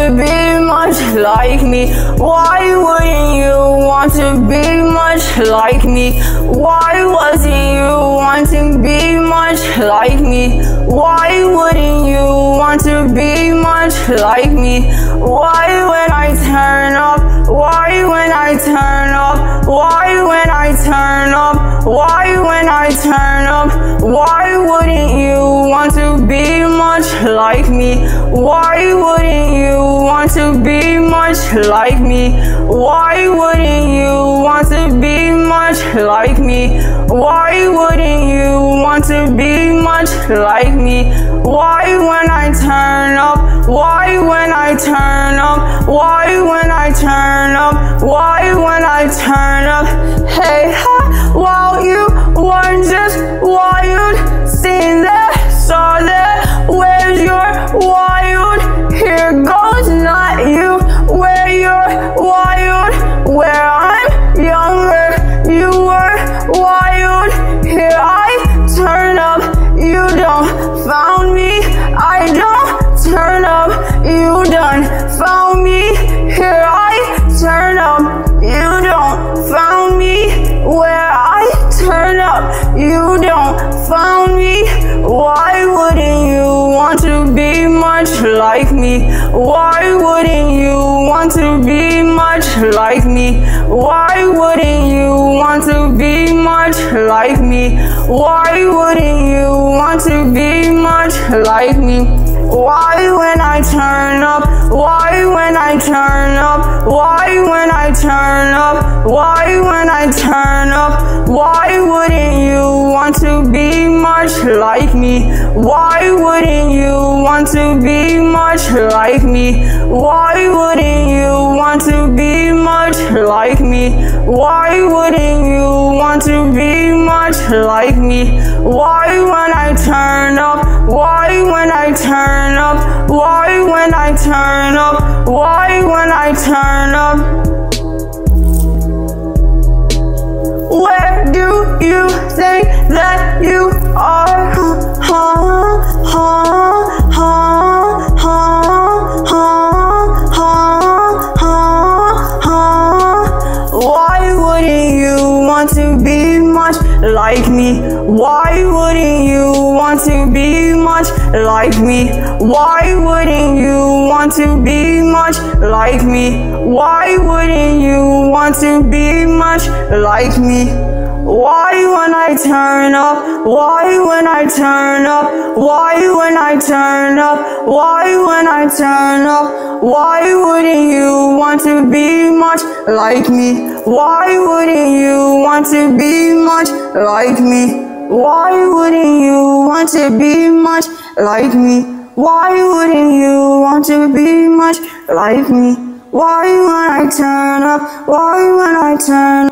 to be much like me? Why wouldn't you want to be much like me? Why wasn't you wanting to be much like me? Why wouldn't you want to be much like me? Why when I turn up? Why when I turn up? Why when I turn up? Why when I turn much like me? Why wouldn't you want to be much like me? Why wouldn't you want to be much like me? Why wouldn't you want to be much like me? Why when I turn up? Why when I turn up? Why when I turn up? Why when I turn don't found me. Why wouldn't you want to be much like me? Why wouldn't you want to be much like me? Why wouldn't you want to be much like me? Why wouldn't you want to be much like me? Why when I turn up? Why when I turn up? Why when I turn up? Why when I turn up? Why wouldn't you want to be much like me? Why wouldn't you want to be much like me? Why wouldn't you want to be much like me? Why wouldn't you want to be much like me? Why when I turn up? Why when I turn up? Why when I turn up? Why when I turn up? Like me? Why wouldn't you want to be much like me? Why wouldn't you want to be much like me? Why wouldn't you want to be much like me? Why when I turn up? Why when I turn up? Why when I turn up? Why when I turn up? Why wouldn't you want to be much like me? Why wouldn't you want to be much like me? Why wouldn't you want to be much like me? Why wouldn't you want to be much like me? Why when I turn up? Why when I turn